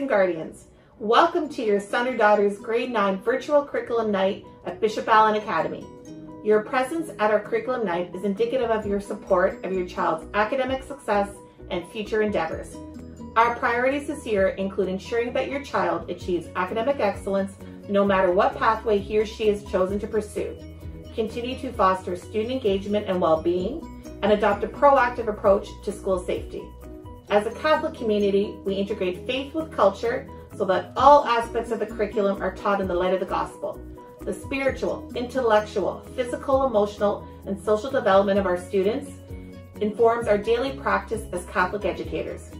And guardians. Welcome to your son or daughter's grade 9 virtual curriculum night at Bishop Allen Academy. Your presence at our curriculum night is indicative of your support of your child's academic success and future endeavors. Our priorities this year include ensuring that your child achieves academic excellence no matter what pathway he or she has chosen to pursue. Continue to foster student engagement and well-being, and adopt a proactive approach to school safety. As a Catholic community, we integrate faith with culture so that all aspects of the curriculum are taught in the light of the gospel. The spiritual, intellectual, physical, emotional, and social development of our students informs our daily practice as Catholic educators.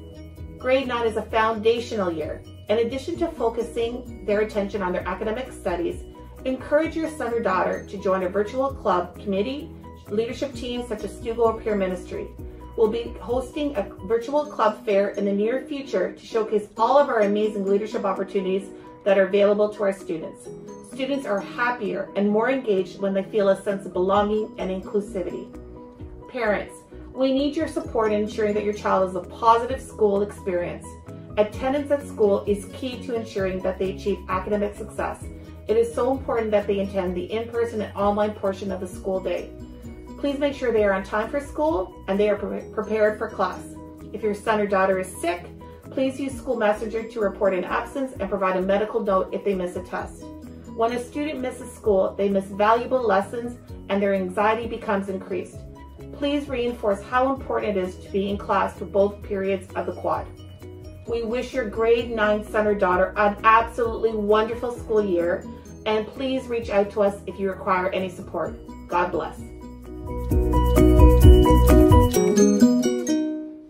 Grade 9 is a foundational year. In addition to focusing their attention on their academic studies, encourage your son or daughter to join a virtual club, committee, leadership teams such as Stugo or Peer Ministry. We'll be hosting a virtual club fair in the near future to showcase all of our amazing leadership opportunities that are available to our students. Students are happier and more engaged when they feel a sense of belonging and inclusivity. Parents, we need your support in ensuring that your child has a positive school experience. Attendance at school is key to ensuring that they achieve academic success. It is so important that they attend the in-person and online portion of the school day. Please make sure they are on time for school and they are pre prepared for class. If your son or daughter is sick, please use School Messenger to report an absence and provide a medical note if they miss a test. When a student misses school, they miss valuable lessons and their anxiety becomes increased. Please reinforce how important it is to be in class for both periods of the quad. We wish your grade 9 son or daughter an absolutely wonderful school year and please reach out to us if you require any support. God bless.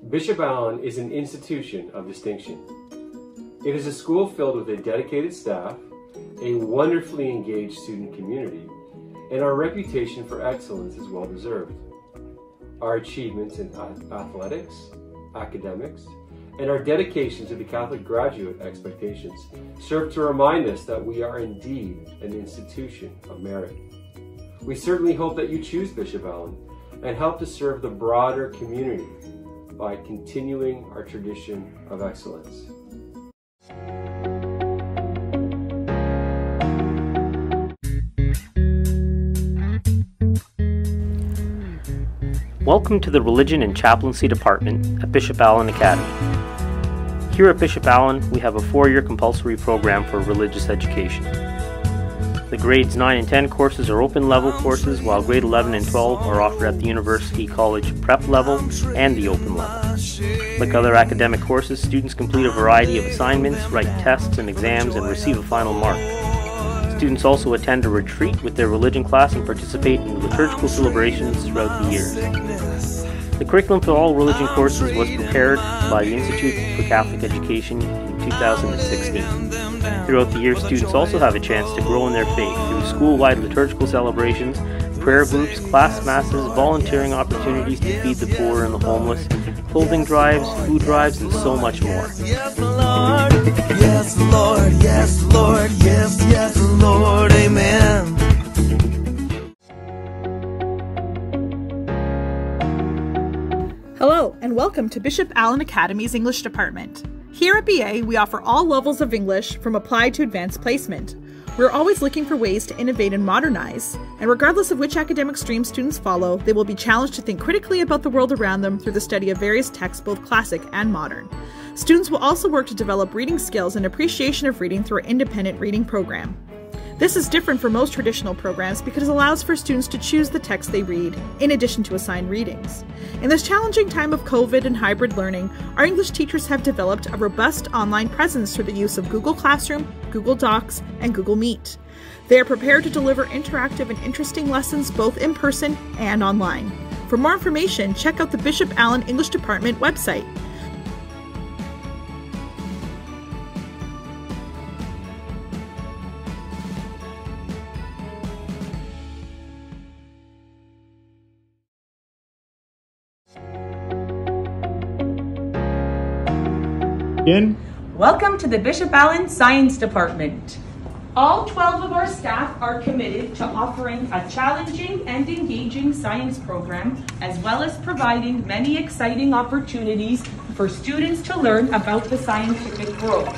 Bishop Allen is an institution of distinction. It is a school filled with a dedicated staff, a wonderfully engaged student community, and our reputation for excellence is well deserved. Our achievements in athletics, academics, and our dedication to the Catholic graduate expectations serve to remind us that we are indeed an institution of merit. We certainly hope that you choose Bishop Allen and help to serve the broader community by continuing our tradition of excellence. Welcome to the Religion and Chaplaincy Department at Bishop Allen Academy. Here at Bishop Allen, we have a four-year compulsory program for religious education. The grades 9 and 10 courses are open level courses, while grade 11 and 12 are offered at the University College prep level and the open level. Like other academic courses, students complete a variety of assignments, write tests and exams, and receive a final mark. Students also attend a retreat with their religion class and participate in liturgical celebrations throughout the year. The curriculum for all religion courses was prepared by the Institute for Catholic Education in 2016. Throughout the year, students also have a chance to grow in their faith through school-wide liturgical celebrations, prayer groups, class masses, volunteering opportunities to feed the poor and the homeless, clothing drives, food drives, and so much more. Yes, Lord. Yes, Lord. Yes, Lord. Yes, yes, Lord. Amen. Hello, and welcome to Bishop Allen Academy's English Department. Here at BA, we offer all levels of English from applied to advanced placement. We're always looking for ways to innovate and modernize, and regardless of which academic stream students follow, they will be challenged to think critically about the world around them through the study of various texts, both classic and modern. Students will also work to develop reading skills and appreciation of reading through our independent reading program. This is different from most traditional programs because it allows for students to choose the text they read, in addition to assigned readings. In this challenging time of COVID and hybrid learning, our English teachers have developed a robust online presence through the use of Google Classroom, Google Docs, and Google Meet. They are prepared to deliver interactive and interesting lessons both in person and online. For more information, check out the Bishop Allen English Department website. Welcome to the Bishop Allen Science Department. All 12 of our staff are committed to offering a challenging and engaging science program, as well as providing many exciting opportunities for students to learn about the scientific world.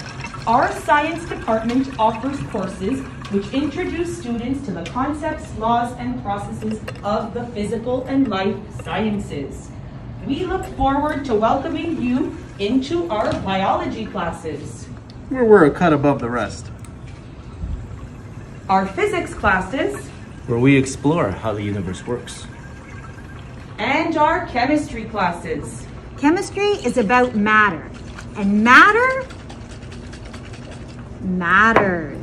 Our science department offers courses which introduce students to the concepts, laws, and processes of the physical and life sciences. We look forward to welcoming you into our biology classes. Where we're a cut above the rest. Our physics classes, where we explore how the universe works. And our chemistry classes. Chemistry is about matter, and matter matters.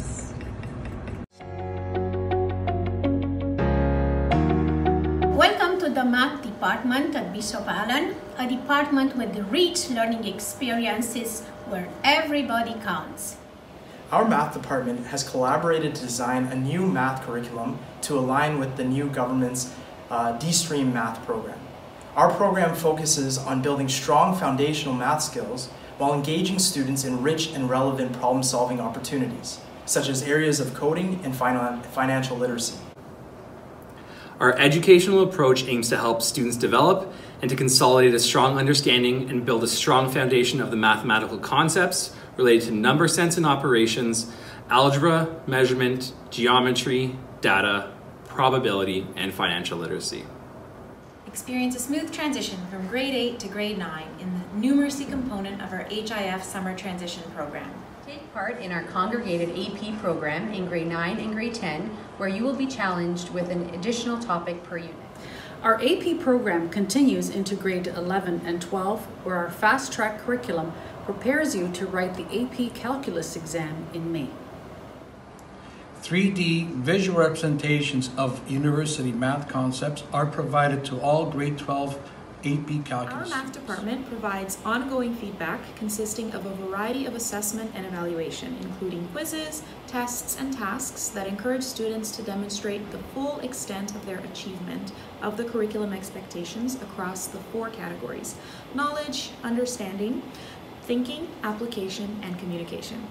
Department at Bishop Allen, a department with rich learning experiences where everybody counts. Our math department has collaborated to design a new math curriculum to align with the new government's uh, de-stream math program. Our program focuses on building strong foundational math skills while engaging students in rich and relevant problem-solving opportunities, such as areas of coding and financial literacy. Our educational approach aims to help students develop and to consolidate a strong understanding and build a strong foundation of the mathematical concepts related to number sense and operations, algebra, measurement, geometry, data, probability, and financial literacy. Experience a smooth transition from grade 8 to grade 9 in the numeracy component of our HIF summer transition program. Take part in our congregated AP program in grade 9 and grade 10 where you will be challenged with an additional topic per unit. Our AP program continues into grade 11 and 12 where our fast track curriculum prepares you to write the AP Calculus exam in May. 3D visual representations of university math concepts are provided to all grade 12 AP Calculus. Our math department provides ongoing feedback consisting of a variety of assessment and evaluation, including quizzes, tests, and tasks that encourage students to demonstrate the full extent of their achievement of the curriculum expectations across the four categories knowledge, understanding, thinking, application, and communication.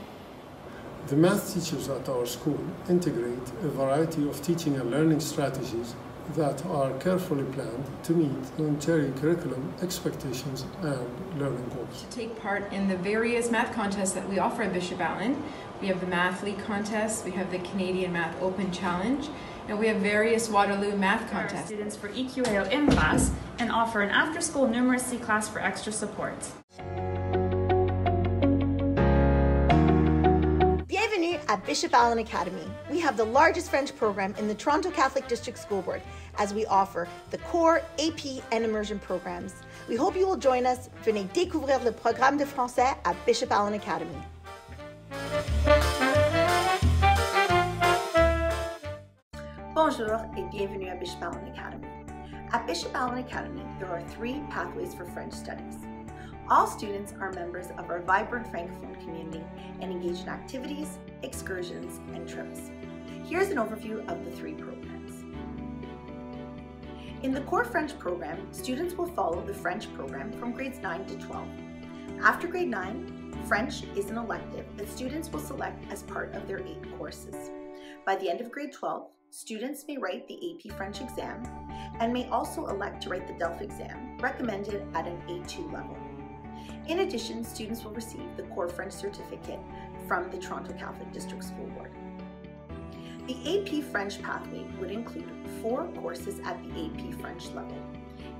The math teachers at our school integrate a variety of teaching and learning strategies that are carefully planned to meet the Ontario curriculum expectations and learning goals. To take part in the various math contests that we offer at Bishop Allen, we have the Math League contest, we have the Canadian Math Open Challenge, and we have various Waterloo math contests. Students for EQAO in class and offer an after-school numeracy class for extra support. At Bishop Allen Academy, we have the largest French program in the Toronto Catholic District School Board as we offer the core, AP, and immersion programs. We hope you will join us. Venez découvrir le programme de français at Bishop Allen Academy. Bonjour et bienvenue à Bishop Allen Academy. At Bishop Allen Academy, there are three pathways for French studies. All students are members of our vibrant Francophone community and engage in activities, excursions, and trips. Here's an overview of the three programs. In the core French program, students will follow the French program from grades 9 to 12. After grade 9, French is an elective that students will select as part of their eight courses. By the end of grade 12, students may write the AP French exam and may also elect to write the DELF exam, recommended at an A2 level. In addition, students will receive the Core French Certificate from the Toronto Catholic District School Board. The AP French pathway would include four courses at the AP French level.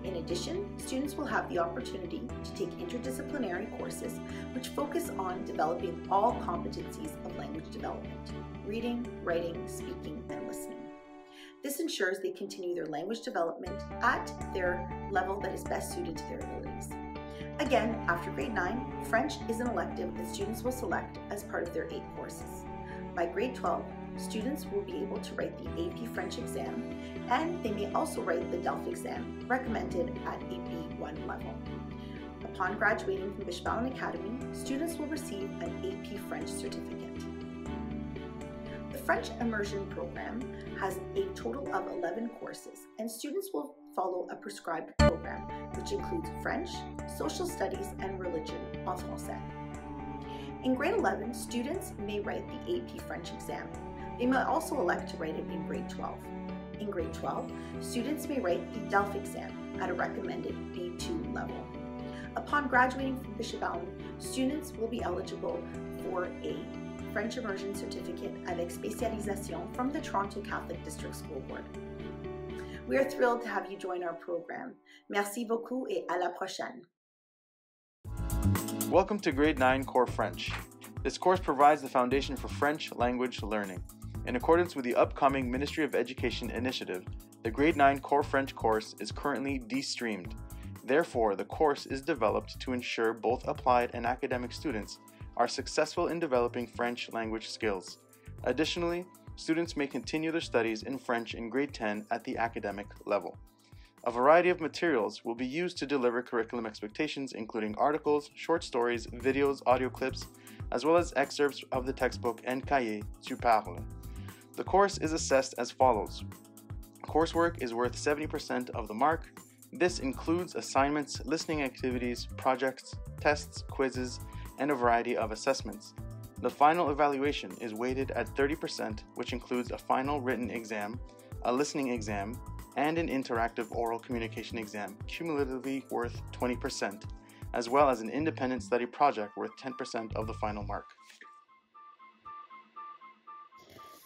In addition, students will have the opportunity to take interdisciplinary courses which focus on developing all competencies of language development, reading, writing, speaking, and listening. This ensures they continue their language development at their level that is best suited to their abilities. Again, after grade 9, French is an elective that students will select as part of their eight courses. By grade 12, students will be able to write the AP French exam, and they may also write the DELF exam, recommended at a B1 level. Upon graduating from Bishop Allen Academy, students will receive an AP French certificate. The French Immersion Program has a total of 11 courses, and students will follow a prescribed program, which includes French, social studies, and religion en français. In grade 11, students may write the AP French exam, They may also elect to write it in grade 12. In grade 12, students may write the DELF exam at a recommended B2 level. Upon graduating from Bishop Allen, students will be eligible for a French immersion certificate avec spécialisation from the Toronto Catholic District School Board. We are thrilled to have you join our program. Merci beaucoup et à la prochaine. Welcome to Grade 9 Core French. This course provides the foundation for French language learning. In accordance with the upcoming Ministry of Education initiative, the Grade 9 Core French course is currently de-streamed. Therefore, the course is developed to ensure both applied and academic students are successful in developing French language skills. Additionally, students may continue their studies in French in grade 10 at the academic level. A variety of materials will be used to deliver curriculum expectations, including articles, short stories, videos, audio clips, as well as excerpts of the textbook and cahier Tu parles. The course is assessed as follows. Coursework is worth 70% of the mark. This includes assignments, listening activities, projects, tests, quizzes, and a variety of assessments. The final evaluation is weighted at 30%, which includes a final written exam, a listening exam, and an interactive oral communication exam, cumulatively worth 20%, as well as an independent study project worth 10% of the final mark.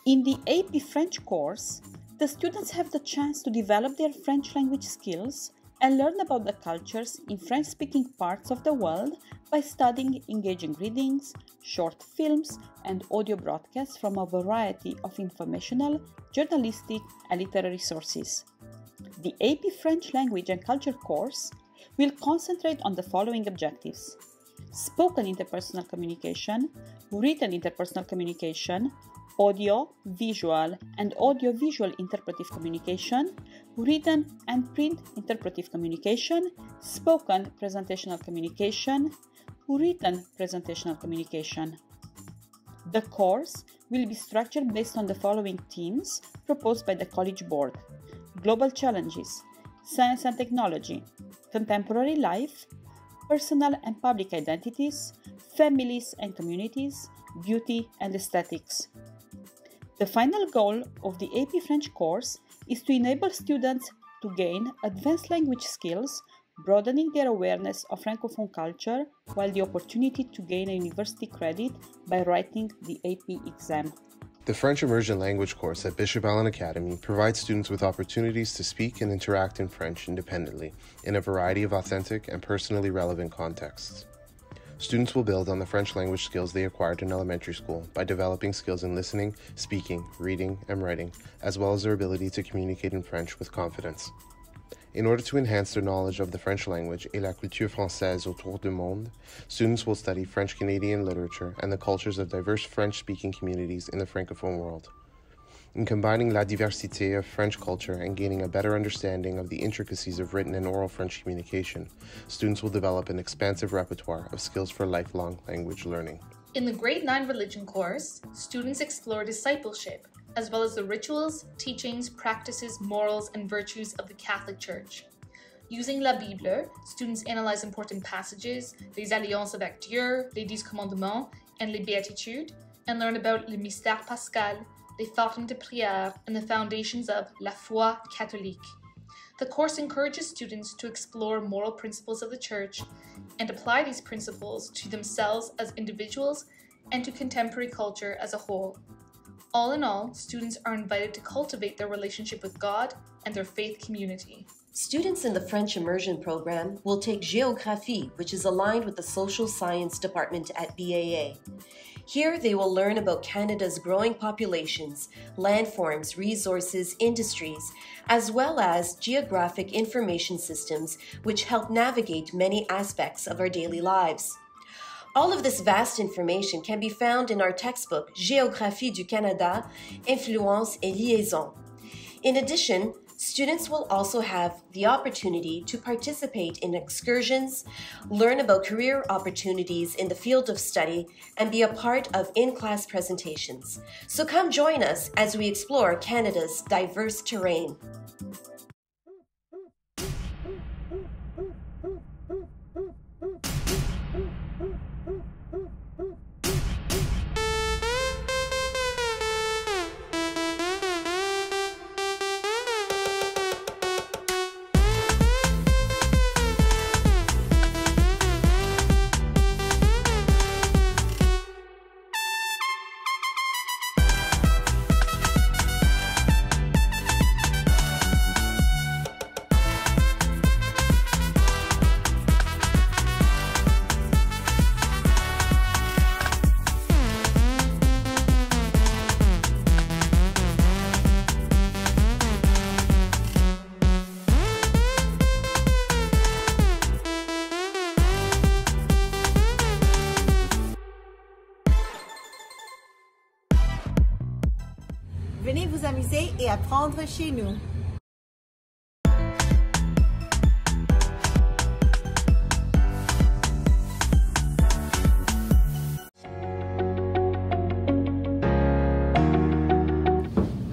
In the AP French course, the students have the chance to develop their French language skills and learn about the cultures in French speaking parts of the world by studying engaging readings, short films, and audio broadcasts from a variety of informational, journalistic, and literary sources. The AP French Language and Culture course will concentrate on the following objectives spoken interpersonal communication, written interpersonal communication, audio, visual, and audio-visual interpretive communication, written and print interpretive communication, spoken presentational communication, written presentational communication. The course will be structured based on the following themes proposed by the College Board Global Challenges, Science and Technology, Contemporary Life, Personal and Public Identities, Families and Communities, Beauty and Aesthetics. The final goal of the AP French course is to enable students to gain advanced language skills, broadening their awareness of Francophone culture, while the opportunity to gain a university credit by writing the AP exam. The French Immersion Language course at Bishop Allen Academy provides students with opportunities to speak and interact in French independently in a variety of authentic and personally relevant contexts. Students will build on the French language skills they acquired in elementary school by developing skills in listening, speaking, reading, and writing, as well as their ability to communicate in French with confidence. In order to enhance their knowledge of the French language et la culture française autour du monde, students will study French Canadian literature and the cultures of diverse French speaking communities in the Francophone world. In combining la diversité of French culture and gaining a better understanding of the intricacies of written and oral French communication, students will develop an expansive repertoire of skills for lifelong language learning. In the Grade 9 Religion course, students explore discipleship, as well as the rituals, teachings, practices, morals, and virtues of the Catholic Church. Using la Bible, students analyze important passages, les alliances avec Dieu, les dix commandements, and les béatitudes, and learn about le mystère pascal, les formes de prière, and the foundations of la foi catholique. The course encourages students to explore moral principles of the Church and apply these principles to themselves as individuals and to contemporary culture as a whole. All in all, students are invited to cultivate their relationship with God and their faith community. Students in the French immersion program will take Géographie, which is aligned with the social science department at BAA. Here, they will learn about Canada's growing populations, landforms, resources, industries, as well as geographic information systems which help navigate many aspects of our daily lives. All of this vast information can be found in our textbook Géographie du Canada, Influence et Liaison. In addition, students will also have the opportunity to participate in excursions, learn about career opportunities in the field of study, and be a part of in class presentations. So come join us as we explore Canada's diverse terrain. Et apprendre chez.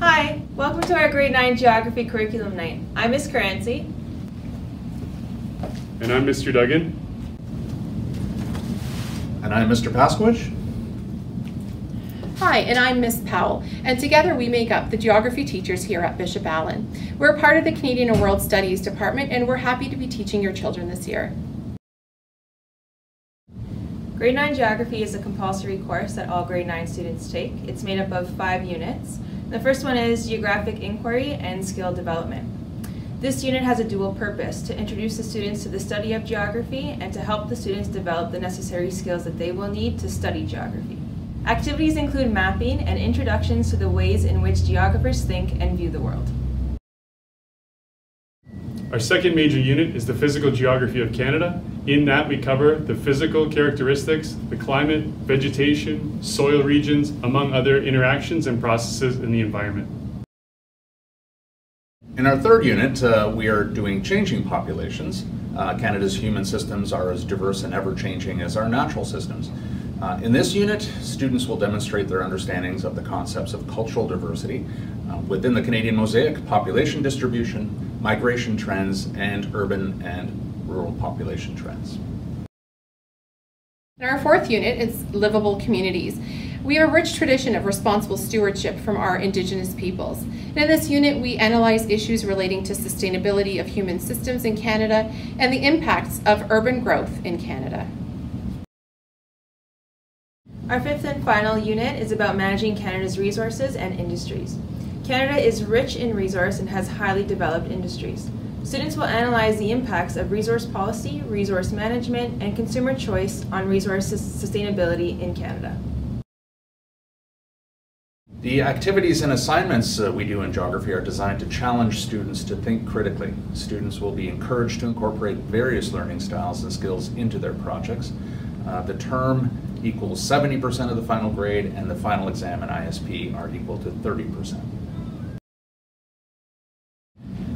Hi, welcome to our grade 9 geography curriculum night. I'm Miss Caranci. And I'm Mr. Duggan. And I'm Mr. Pasquich. Hi, and I'm Miss Powell, and together we make up the geography teachers here at Bishop Allen. We're part of the Canadian and World Studies Department, and we're happy to be teaching your children this year. Grade 9 Geography is a compulsory course that all grade 9 students take. It's made up of five units. The first one is Geographic Inquiry and Skill Development. This unit has a dual purpose, to introduce the students to the study of geography and to help the students develop the necessary skills that they will need to study geography. Activities include mapping and introductions to the ways in which geographers think and view the world. Our second major unit is the physical geography of Canada. In that, we cover the physical characteristics, the climate, vegetation, soil regions, among other interactions and processes in the environment. In our third unit, uh, we are doing changing populations. Uh, Canada's human systems are as diverse and ever changing as our natural systems. Uh, in this unit, students will demonstrate their understandings of the concepts of cultural diversity uh, within the Canadian mosaic, population distribution, migration trends, and urban and rural population trends. And our fourth unit is livable communities. We have a rich tradition of responsible stewardship from our Indigenous peoples. And in this unit, we analyze issues relating to sustainability of human systems in Canada and the impacts of urban growth in Canada. Our fifth and final unit is about managing Canada's resources and industries. Canada is rich in resource and has highly developed industries. Students will analyze the impacts of resource policy, resource management, and consumer choice on resource sustainability in Canada. The activities and assignments uh, we do in geography are designed to challenge students to think critically. Students will be encouraged to incorporate various learning styles and skills into their projects. Uh, the term equals 70% of the final grade and the final exam and ISP are equal to 30%.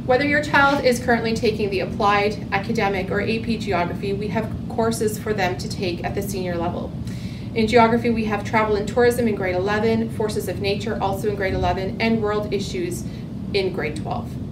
Whether your child is currently taking the applied, academic, or AP geography, we have courses for them to take at the senior level. In geography, we have travel and tourism in grade 11, forces of nature also in grade 11, and world issues in grade 12.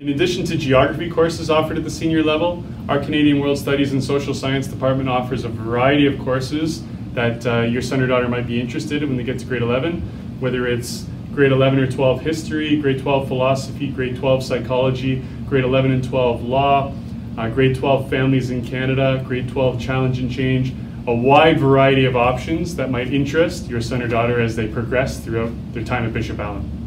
In addition to geography courses offered at the senior level, our Canadian World Studies and Social Science Department offers a variety of courses that uh, your son or daughter might be interested in when they get to grade 11, whether it's grade 11 or 12 history, grade 12 philosophy, grade 12 psychology, grade 11 and 12 law, uh, grade 12 families in Canada, grade 12 challenge and change, a wide variety of options that might interest your son or daughter as they progress throughout their time at Bishop Allen.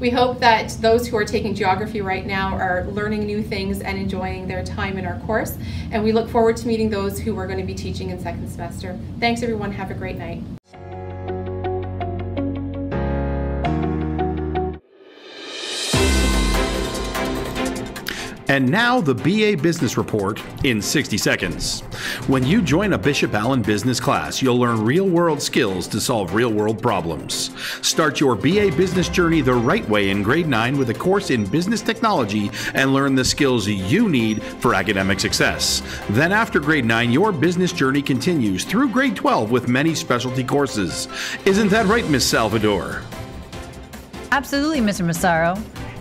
We hope that those who are taking geography right now are learning new things and enjoying their time in our course. And we look forward to meeting those who are going to be teaching in second semester. Thanks everyone. Have a great night. And now the BA Business Report in 60 seconds. When you join a Bishop Allen business class, you'll learn real world skills to solve real world problems. Start your BA business journey the right way in grade 9 with a course in business technology and learn the skills you need for academic success. Then, after grade 9, your business journey continues through grade 12 with many specialty courses. Isn't that right, Miss Salvador? Absolutely, Mr. Massaro.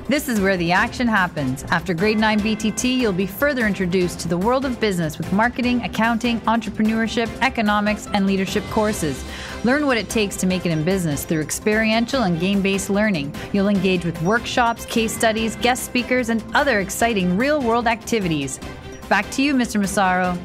This is where the action happens. After grade 9 BTT, you'll be further introduced to the world of business with marketing, accounting, entrepreneurship, economics, and leadership courses. Learn what it takes to make it in business through experiential and game based learning. You'll engage with workshops, case studies, guest speakers, and other exciting real world activities. Back to you, Mr. Massaro.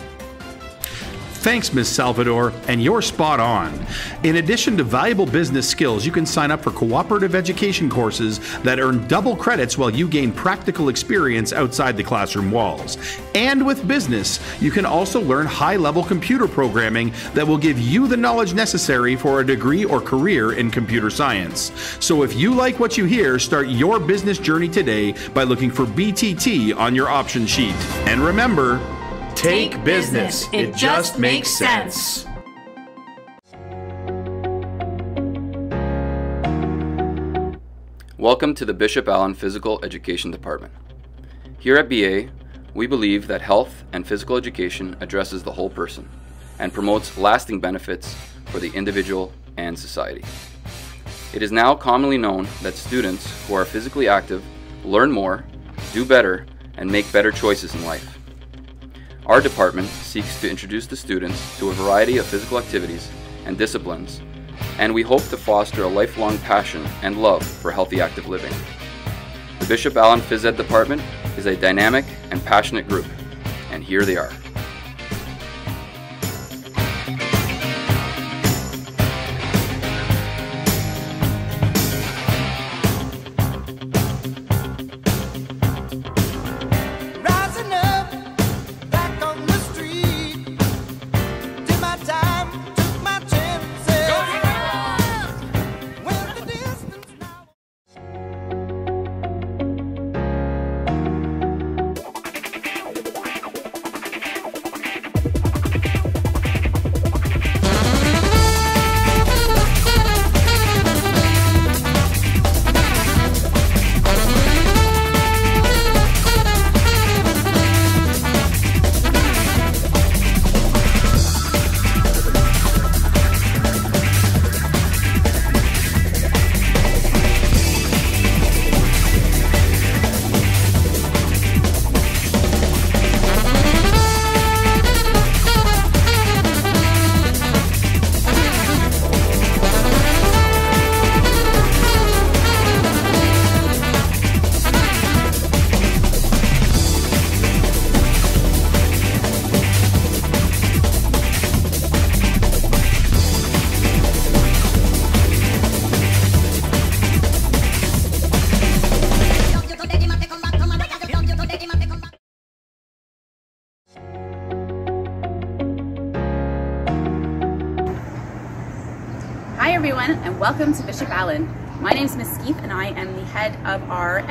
Thanks, Ms. Salvador, and you're spot on. In addition to valuable business skills, you can sign up for cooperative education courses that earn double credits while you gain practical experience outside the classroom walls. And with business, you can also learn high level computer programming that will give you the knowledge necessary for a degree or career in computer science. So if you like what you hear, start your business journey today by looking for BTT on your option sheet. And remember, Take, business. It, just makes sense. Welcome to the Bishop Allen Physical Education Department. Here at BA, we believe that health and physical education addresses the whole person and promotes lasting benefits for the individual and society. It is now commonly known that students who are physically active learn more, do better, and make better choices in life. Our department seeks to introduce the students to a variety of physical activities and disciplines, and we hope to foster a lifelong passion and love for healthy active living. The Bishop Allen Phys Ed department is a dynamic and passionate group, and here they are.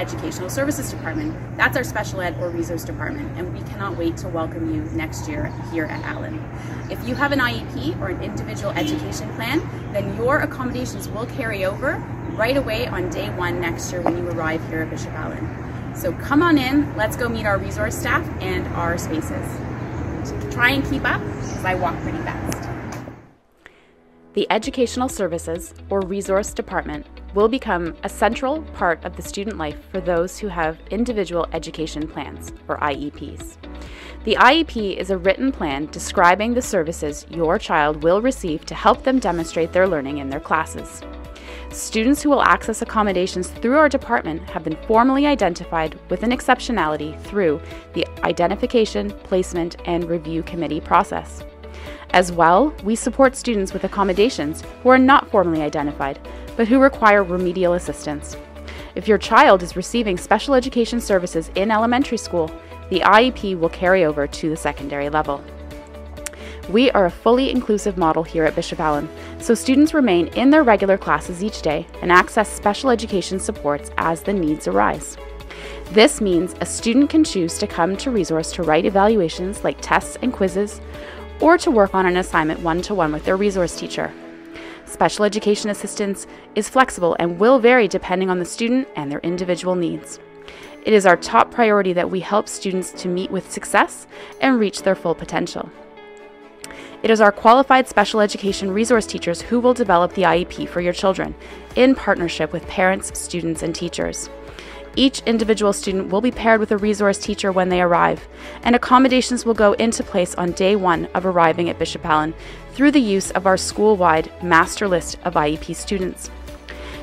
Educational Services Department. That's our special ed or resource department and we cannot wait to welcome you next year here at Allen. If you have an IEP or an individual education plan, then your accommodations will carry over right away on day one next year when you arrive here at Bishop Allen. So come on in, let's go meet our resource staff and our spaces. Try and keep up because I walk pretty fast. The Educational Services or Resource Department will become a central part of the student life for those who have individual education plans or IEPs. The IEP is a written plan describing the services your child will receive to help them demonstrate their learning in their classes. Students who will access accommodations through our department have been formally identified with an exceptionality through the Identification, Placement, and Review Committee process. As well, we support students with accommodations who are not formally identified, but who require remedial assistance. If your child is receiving special education services in elementary school, the IEP will carry over to the secondary level. We are a fully inclusive model here at Bishop Allen, so students remain in their regular classes each day and access special education supports as the needs arise. This means a student can choose to come to Resource to write evaluations like tests and quizzes, or to work on an assignment one to one with their resource teacher. Special education assistance is flexible and will vary depending on the student and their individual needs. It is our top priority that we help students to meet with success and reach their full potential. It is our qualified special education resource teachers who will develop the IEP for your children in partnership with parents, students, and teachers. Each individual student will be paired with a resource teacher when they arrive, and accommodations will go into place on day one of arriving at Bishop Allen through the use of our school wide master list of IEP students.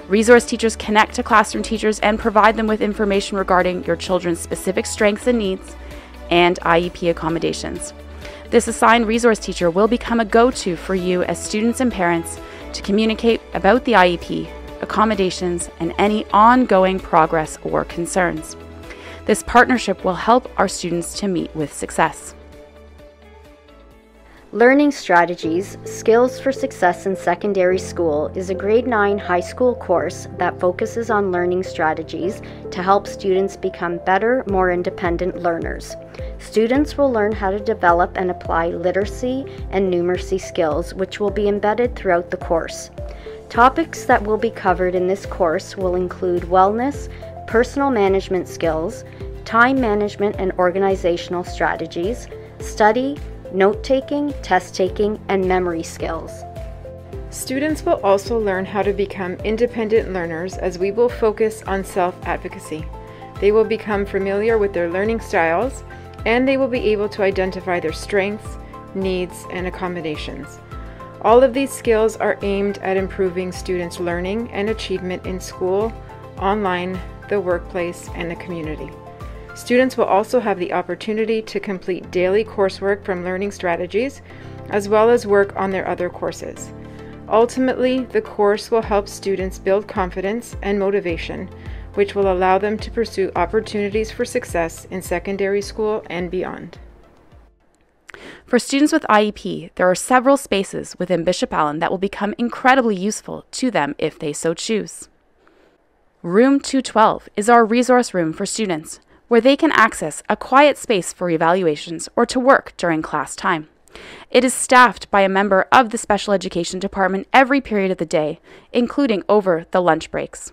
Resource teachers connect to classroom teachers and provide them with information regarding your children's specific strengths and needs and IEP accommodations. This assigned resource teacher will become a go to for you as students and parents to communicate about the IEP, accommodations, and any ongoing progress or concerns. This partnership will help our students to meet with success. Learning Strategies Skills for Success in Secondary School is a grade 9 high school course that focuses on learning strategies to help students become better, more independent learners. Students will learn how to develop and apply literacy and numeracy skills, which will be embedded throughout the course. Topics that will be covered in this course will include wellness, personal management skills, time management and organizational strategies, study, note taking, test taking, and memory skills. Students will also learn how to become independent learners as we will focus on self advocacy. They will become familiar with their learning styles and they will be able to identify their strengths, needs, and accommodations. All of these skills are aimed at improving students' learning and achievement in school, online, the workplace, and the community. Students will also have the opportunity to complete daily coursework from learning strategies, as well as work on their other courses. Ultimately, the course will help students build confidence and motivation, which will allow them to pursue opportunities for success in secondary school and beyond. For students with IEP, there are several spaces within Bishop Allen that will become incredibly useful to them if they so choose. Room 212 is our resource room for students, where they can access a quiet space for evaluations or to work during class time. It is staffed by a member of the special education department every period of the day, including over the lunch breaks.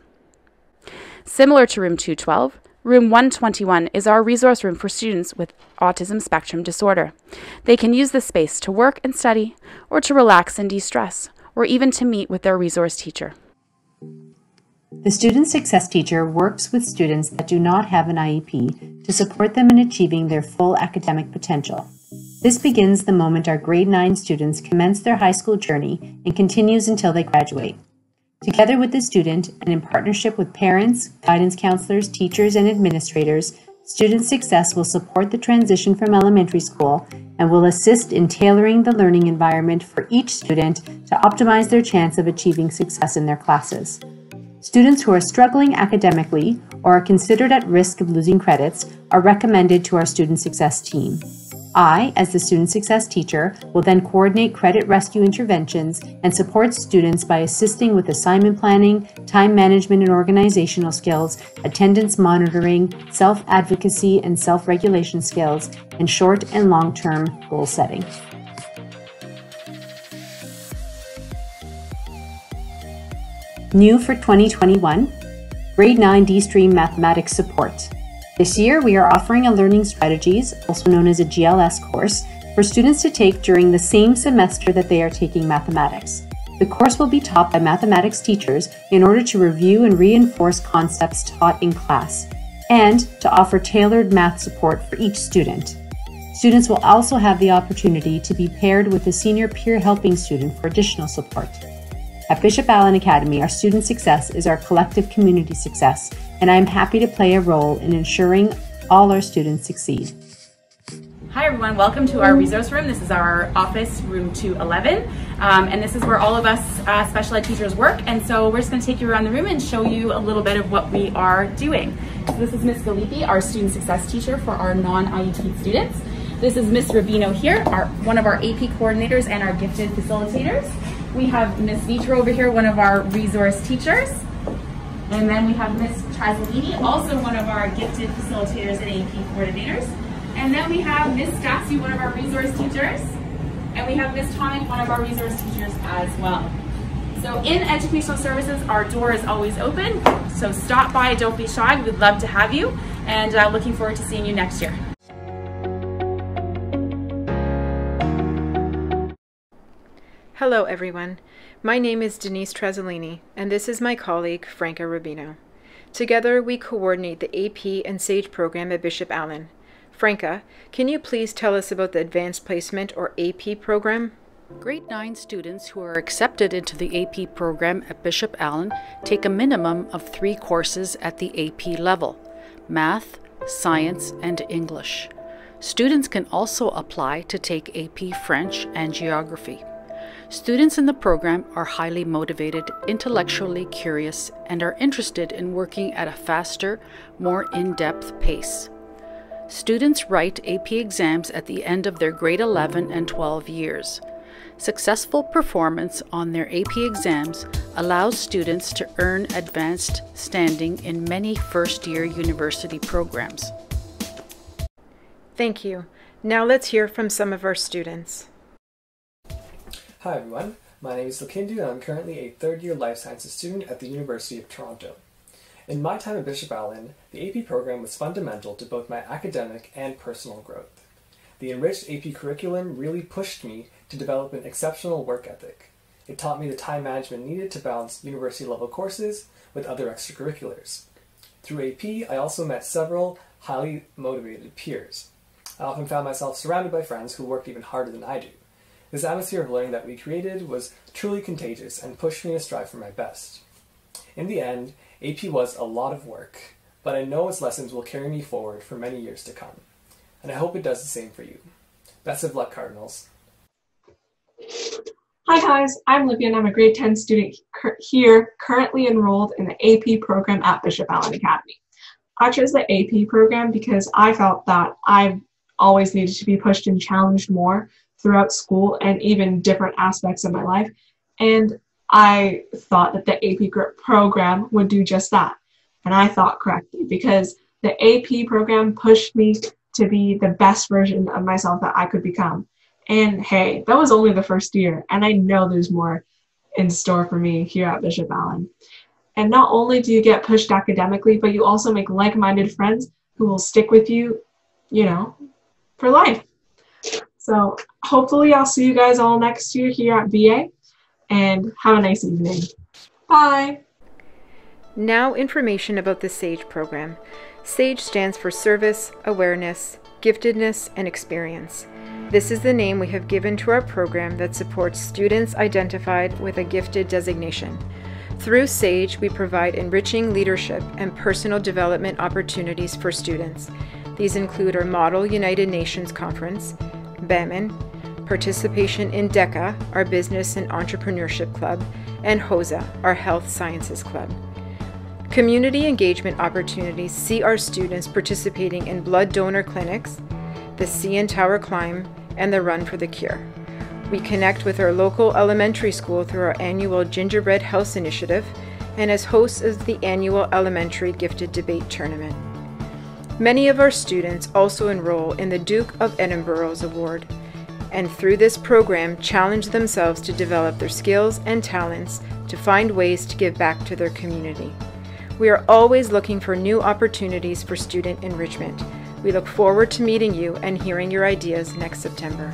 Similar to room 212, Room 121 is our resource room for students with autism spectrum disorder. They can use this space to work and study, or to relax and de stress, or even to meet with their resource teacher. The Student Success Teacher works with students that do not have an IEP to support them in achieving their full academic potential. This begins the moment our grade 9 students commence their high school journey and continues until they graduate. Together with the student and in partnership with parents, guidance counselors, teachers, and administrators, Student Success will support the transition from elementary school and will assist in tailoring the learning environment for each student to optimize their chance of achieving success in their classes. Students who are struggling academically or are considered at risk of losing credits are recommended to our Student Success team. I, as the student success teacher, will then coordinate credit rescue interventions and support students by assisting with assignment planning, time management and organizational skills, attendance monitoring, self advocacy and self regulation skills, and short and long term goal setting. New for 2021 Grade 9 de-stream Mathematics Support. This year, we are offering a Learning Strategies, also known as a GLS course, for students to take during the same semester that they are taking mathematics. The course will be taught by mathematics teachers in order to review and reinforce concepts taught in class, and to offer tailored math support for each student. Students will also have the opportunity to be paired with a senior peer helping student for additional support. At Bishop Allen Academy, our student success is our collective community success, and I am happy to play a role in ensuring all our students succeed. Hi everyone, welcome to our resource room. This is our office, room 211, um, and this is where all of us uh, special ed teachers work. And so we're just going to take you around the room and show you a little bit of what we are doing. So this is Miss Filippi, our student success teacher for our non-IEP students. This is Miss Rubino here, our, one of our AP coordinators and our gifted facilitators. We have Miss Vitra over here, one of our resource teachers. And then we have Miss Trasolini, also one of our gifted facilitators and AP coordinators. And then we have Miss Stassi, one of our resource teachers. And we have Miss Tonic, one of our resource teachers as well. So in Educational Services, our door is always open. So stop by, don't be shy. We'd love to have you. And uh, looking forward to seeing you next year. Hello, everyone. My name is Denise Trasolini, and this is my colleague, Franca Rubino. Together, we coordinate the AP and SAGE program at Bishop Allen. Franca, can you please tell us about the Advanced Placement or AP program? Grade 9 students who are accepted into the AP program at Bishop Allen take a minimum of three courses at the AP level math, science, and English. Students can also apply to take AP French and Geography. Students in the program are highly motivated, intellectually curious, and are interested in working at a faster, more in depth pace. Students write AP exams at the end of their grade 11 and 12 years. Successful performance on their AP exams allows students to earn advanced standing in many first year university programs. Thank you. Now let's hear from some of our students. Hi everyone, My name is Lakindu and I'm currently a third year life sciences student at the University of Toronto. In my time at Bishop Allen, the AP program was fundamental to both my academic and personal growth. The enriched AP curriculum really pushed me to develop an exceptional work ethic. It taught me the time management needed to balance university level courses with other extracurriculars. Through AP, I also met several highly motivated peers. I often found myself surrounded by friends who worked even harder than I do. This atmosphere of learning that we created was truly contagious and pushed me to strive for my best. In the end, AP was a lot of work, but I know its lessons will carry me forward for many years to come. And I hope it does the same for you. Best of luck, Cardinals. Hi guys, I'm Livia and I'm a grade 10 student here, currently enrolled in the AP program at Bishop Allen Academy. I chose the AP program because I felt that I always needed to be pushed and challenged more throughout school and even different aspects of my life. And I thought that the AP gr- program would do just that. And I thought correctly because the AP program pushed me to be the best version of myself that I could become. And hey, that was only the first year, and I know there's more in store for me here at Bishop Allen. And not only do you get pushed academically, but you also make like minded friends who will stick with you, you know, for life. So hopefully, I'll see you guys all next year here at BA, and have a nice evening. Bye. Now, information about the SAGE program. SAGE stands for Service, Awareness, Giftedness, and Experience. This is the name we have given to our program that supports students identified with a gifted designation. Through SAGE, we provide enriching leadership and personal development opportunities for students. These include our Model United Nations Conference, BAMN, participation in DECA, our Business and Entrepreneurship Club, and HOSA, our Health Sciences Club. Community engagement opportunities see our students participating in blood donor clinics, the CN Tower Climb, and the Run for the Cure. We connect with our local elementary school through our annual Gingerbread House Initiative and as hosts of the annual Elementary Gifted Debate Tournament. Many of our students also enroll in the Duke of Edinburgh's Award, and through this program challenge themselves to develop their skills and talents to find ways to give back to their community. We are always looking for new opportunities for student enrichment. We look forward to meeting you and hearing your ideas next September.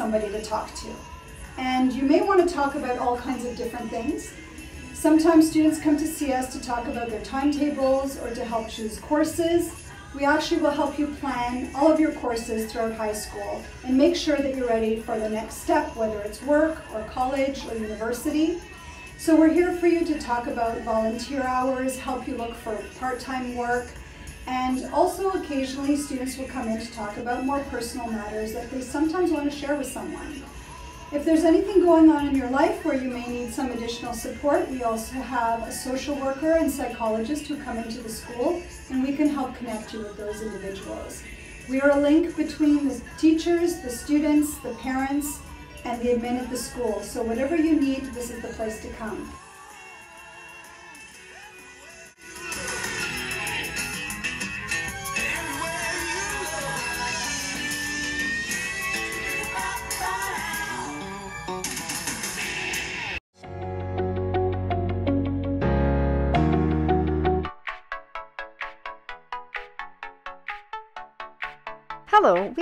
Somebody to talk to. And you may want to talk about all kinds of different things. Sometimes students come to see us to talk about their timetables or to help choose courses. We actually will help you plan all of your courses throughout high school and make sure that you're ready for the next step, whether it's work or college or university. So we're here for you to talk about volunteer hours, help you look for part-time work, and also occasionally students will come in to talk about more personal matters that they sometimes want to share with someone. If there's anything going on in your life where you may need some additional support, we also have a social worker and psychologist who come into the school and we can help connect you with those individuals. We are a link between the teachers, the students, the parents, and the admin at the school. So whatever you need, this is the place to come.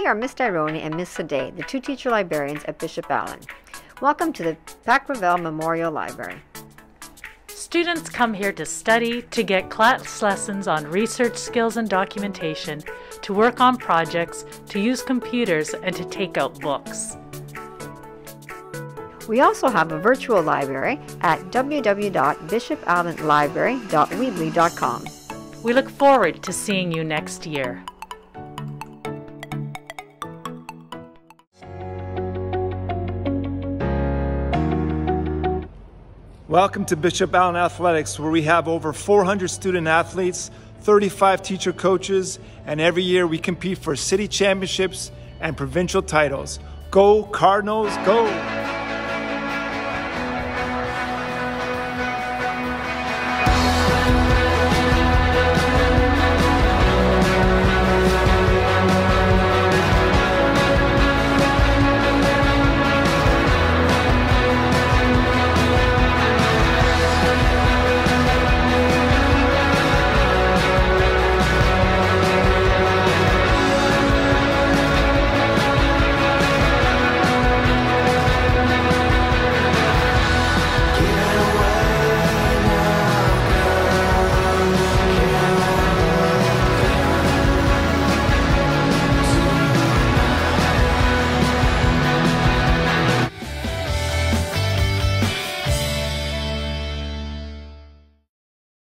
Are Miss Dironi and Miss Sade, the two teacher librarians at Bishop Allen. Welcome to the Pac Ravel Memorial Library. Students come here to study, to get class lessons on research skills and documentation, to work on projects, to use computers, and to take out books. We also have a virtual library at www.bishopallenlibrary.weebly.com. We look forward to seeing you next year. Welcome to Bishop Allen Athletics, where we have over 400 student athletes, 35 teacher coaches, and every year we compete for city championships and provincial titles. Go, Cardinals, go!